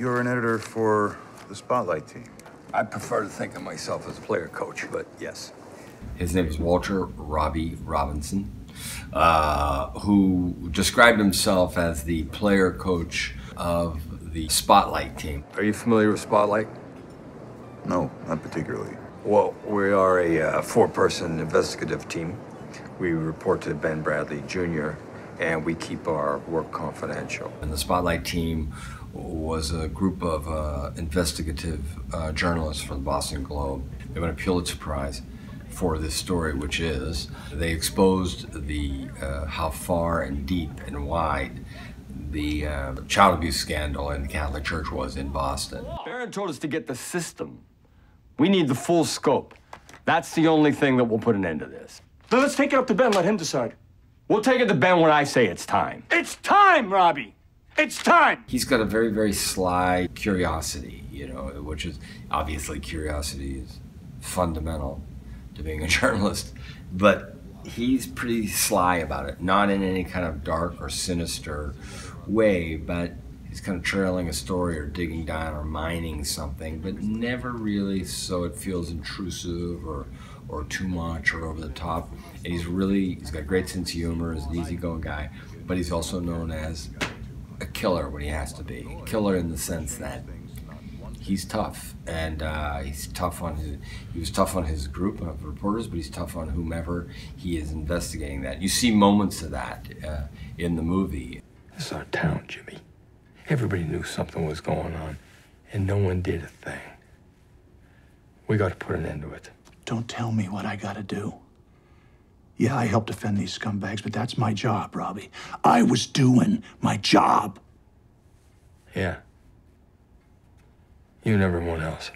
you're an editor for the Spotlight team. I prefer to think of myself as a player coach, but yes. His name is Walter Robby Robinson, uh, who described himself as the player coach of the Spotlight team. Are you familiar with Spotlight? No, not particularly. Well, we are a uh, four-person investigative team. We report to Ben Bradlee Jr., and we keep our work confidential. And the Spotlight team was a group of uh, investigative uh, journalists from the Boston Globe. They won a Pulitzer Prize for this story, which is they exposed the uh, how far and deep and wide the uh, child abuse scandal in the Catholic Church was in Boston. Baron told us to get the system. We need the full scope. That's the only thing that will put an end to this. Then let's take it up to Ben, let him decide. We'll take it to Ben when I say it's time. It's time, Robby! It's time! He's got a very, very sly curiosity, you know, which is obviously curiosity is fundamental to being a journalist, but he's pretty sly about it, not in any kind of dark or sinister way, but he's kind of trailing a story or digging down or mining something, but never really so it feels intrusive or or too much or over the top. And he's really he's got a great sense of humor, he's an easygoing guy, but he's also known as a killer when he has to be. Killer in the sense that he's tough, and uh, he's tough on his. He was tough on his group of reporters, but he's tough on whomever he is investigating. That you see moments of that uh, in the movie. This is our town, Jimmy. Everybody knew something was going on, and no one did a thing. We got to put an end to it. Don't tell me what I gotta do. Yeah, I helped defend these scumbags, but that's my job, Robby. I was doing my job. Yeah. You and everyone else.